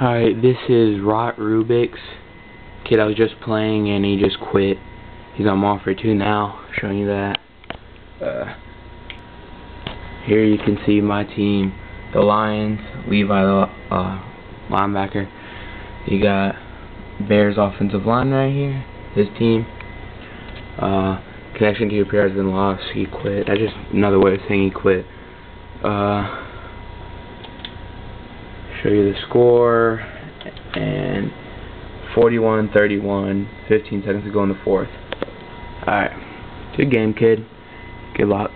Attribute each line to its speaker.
Speaker 1: Alright, this is Rot Rubik's. Kid I was just playing and he just quit. He's on Monster 2 now, showing you that. Uh, here you can see my team. The Lions, Levy the uh, linebacker. You got Bears offensive line right here, his team. Uh, connection to your peer has been lost, he quit. That's just another way of saying he quit. Uh, show you the score and 41 31 15 seconds to go in the fourth. Alright good game kid. Good luck